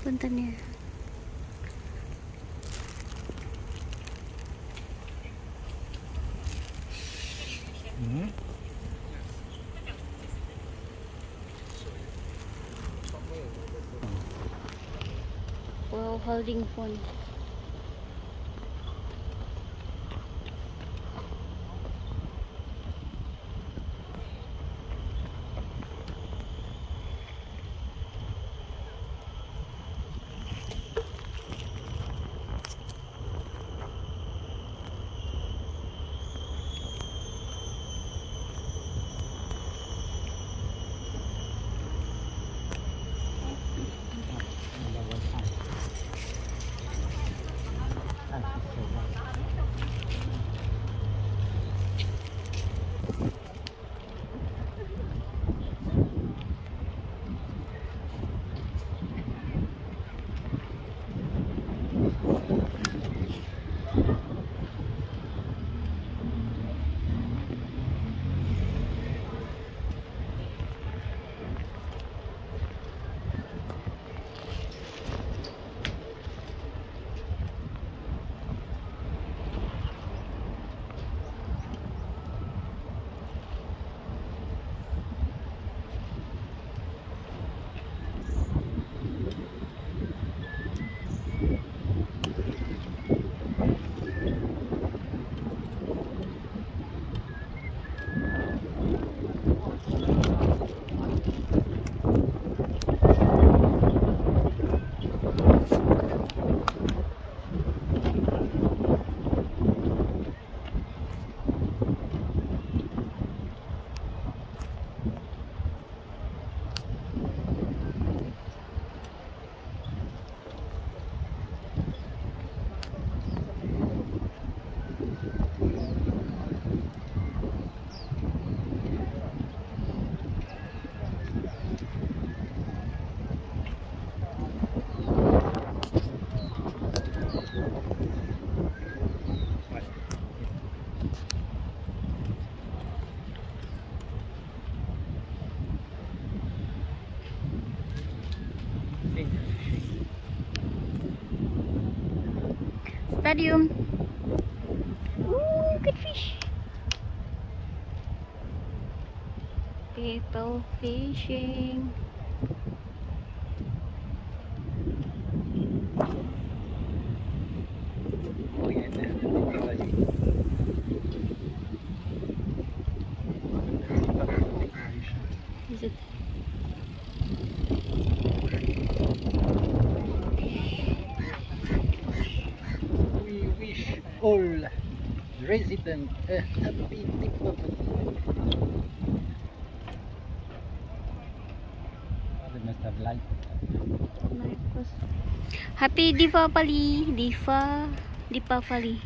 Punta niya. Hmm? Wow, holding phone. Stadium. Ooh, good fish. People fishing. All residents a happy Deepavali. They must have liked it. Happy Deepavali. Diva. Deepavali.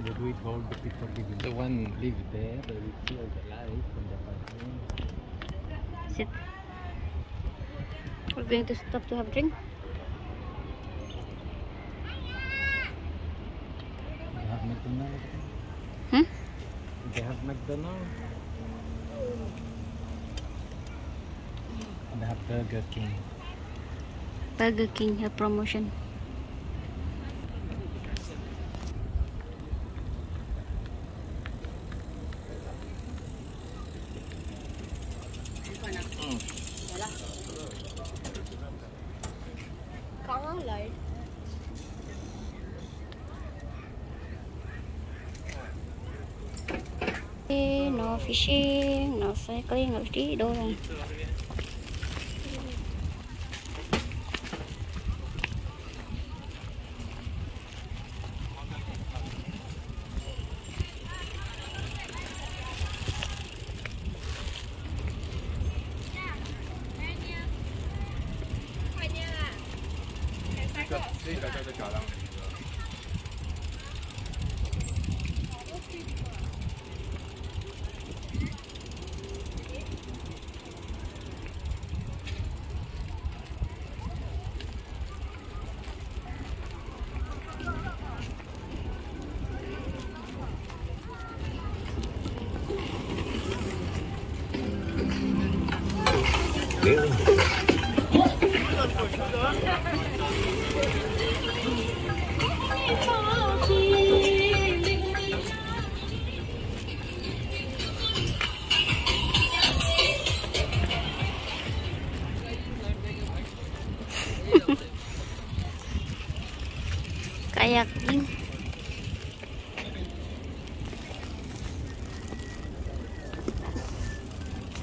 See, they do it the people living. The one live there, they will see all the life and the family. Sit. We're going to stop to have a drink. They have McDonald's. Hmm? They have McDonald's. And they have Burger King. Burger King have promotion. nó fishing, nó phải cây nó đi đâu rồi Hãy subscribe cho kênh Ghiền Mì Gõ Để không bỏ lỡ những video hấp dẫn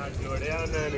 A Floreana,